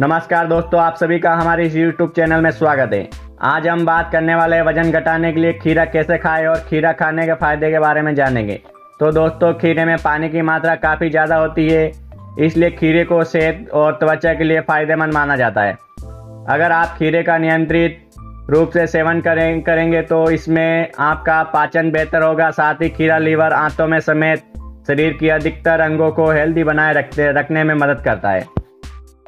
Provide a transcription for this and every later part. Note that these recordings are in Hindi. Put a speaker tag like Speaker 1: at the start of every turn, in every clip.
Speaker 1: नमस्कार दोस्तों, आप सभी का हमारे इस यूट्यूब चैनल में स्वागत है। आज हम बात करने वाले वज़न घटाने के लिए खीरा कैसे खाएँ और खीरा खाने के फ़ायदे के बारे में जानेंगे। तो दोस्तों, खीरे में पानी की मात्रा काफ़ी ज़्यादा होती है, इसलिए खीरे को सेहत और त्वचा के लिए फ़ायदेमंद माना जाता है। अगर आप खीरे का नियंत्रित रूप से सेवन करें, करेंगे तो इसमें आपका पाचन बेहतर होगा, साथ ही खीरा लीवर आंतों में समेत शरीर की अधिकतर अंगों को हेल्दी बनाए रखते, रखने में मदद करता है।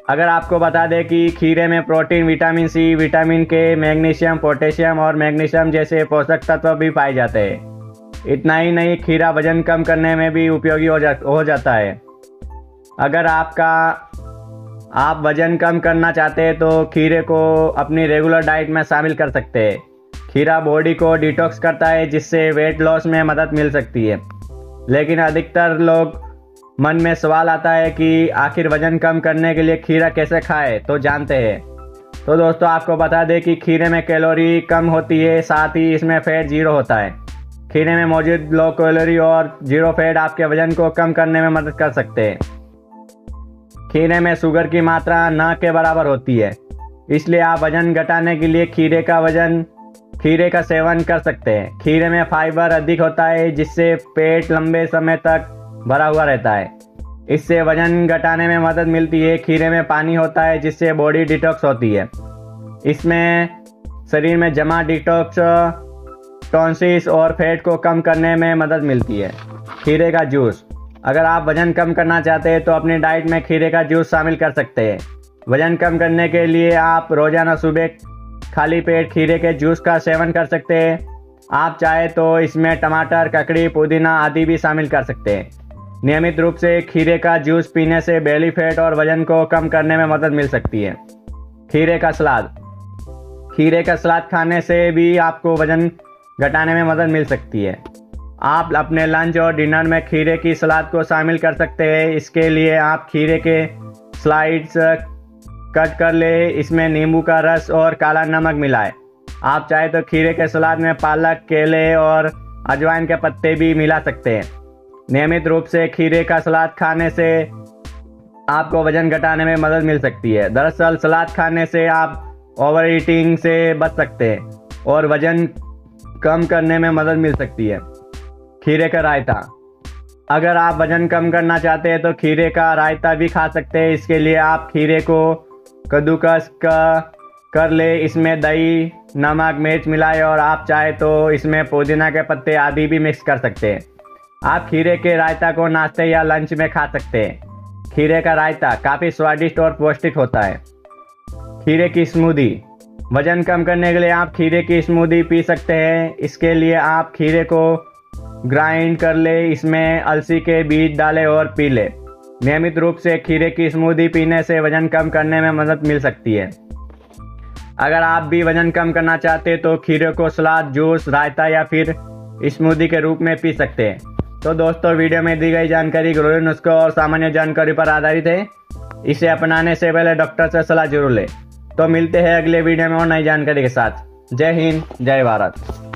Speaker 1: अगर आपको बता दें कि खीरे में protein vitamin C vitamin K magnesium potassium और मैग्नीशियम जैसे पोषक तत्व भी पाए जाते हैं। इतना ही नहीं खीरा वज़न कम करने में भी उपयोगी हो, जा, हो जाता है। अगर आपका आप वज़न कम करना चाहते हैं तो खीरे को अपनी रेगुलर डाइट में शामिल कर सकते हैं। खीरा बॉडी को डिटॉक्स करता है जिससे वेट लॉस में मदद मिल सकती है। लेकिन अधिकतर लोग मन में सवाल आता है कि आखिर वज़न कम करने के लिए खीरा कैसे खाए? तो जानते हैं। तो दोस्तों, आपको बता दें कि खीरे में कैलोरी कम होती है, साथ ही इसमें फैट ज़ीरो होता है। खीरे में मौजूद लो कैलोरी और ज़ीरो फैट आपके वज़न को कम करने में मदद कर सकते हैं। खीरे में शुगर की मात्रा न के बराबर होती है। इसलिए आप वज़न घटाने के लिए खीरे का वज़न, खीरे का सेवन कर सकते हैं। खीरे में फाइबर अधिक होता है, जिससे पेट लंबे समय तक भरा हुआ रहता है। इससे वज़न घटाने में मदद मिलती है, खीरे में पानी होता है, जिससे बॉडी डिटॉक्स होती है। इसमें शरीर में जमा डिटॉक्स टॉन्सिस और फैट को कम करने में मदद मिलती है। खीरे का जूस अगर आप वज़न कम करना चाहते हैं तो अपनी डाइट में खीरे का जूस शामिल कर सकते हैं। वज़न कम करने के लिए आप रोज़ाना सुबह खाली पेट खीरे के जूस का सेवन कर सकते हैं। आप चाहे तो इसमें टमाटर, ककड़ी, पुदीना आदि भी शामिल कर सकते हैं। नियमित रूप से खीरे का जूस पीने से बेली फैट और वज़न को कम करने में मदद मिल सकती है। खीरे का सलाद। खीरे का सलाद खाने से भी आपको वज़न घटाने में मदद मिल सकती है। आप अपने लंच और डिनर में खीरे की सलाद को शामिल कर सकते हैं। इसके लिए आप खीरे के स्लाइड्स कट कर ले। इसमें नींबू का रस और काला नमक मिलाएँ। आप चाहे तो खीरे के सलाद में पालक, केले और अजवाइन के पत्ते भी मिला सकते हैं। नियमित रूप से खीरे का सलाद खाने से आपको वज़न घटाने में मदद मिल सकती है। दरअसल, सलाद खाने से आप ओवर ईटिंग से बच सकते हैं और वज़न कम करने में मदद मिल सकती है। खीरे का रायता। अगर आप वज़न कम करना चाहते हैं तो खीरे का रायता भी खा सकते हैं। इसके लिए आप खीरे को कद्दूकस का कर ले। इसमें दही, नमक, मिर्च मिलाए और आप चाहे तो इसमें पुदीना के पत्ते आदि भी मिक्स कर सकते हैं। आप खीरे के रायता को नाश्ते या लंच में खा सकते हैं। खीरे का रायता काफ़ी स्वादिष्ट और पौष्टिक होता है। खीरे की स्मूदी। वज़न कम करने के लिए आप खीरे की स्मूदी पी सकते हैं। इसके लिए आप खीरे को ग्राइंड कर ले, इसमें अलसी के बीज डाले और पी लें। नियमित रूप से खीरे की स्मूदी पीने से वज़न कम करने में मदद मिल सकती है। अगर आप भी वज़न कम करना चाहते हैं तो खीरे को सलाद, जूस, रायता या फिर स्मूदी के रूप में पी सकते हैं। तो दोस्तों, वीडियो में दी गई जानकारी घरेलू नुस्खों और सामान्य जानकारी पर आधारित है। इसे अपनाने से पहले डॉक्टर से सलाह ज़रूर लें। तो मिलते हैं अगले वीडियो में और नई जानकारी के साथ। जय हिंद, जय भारत।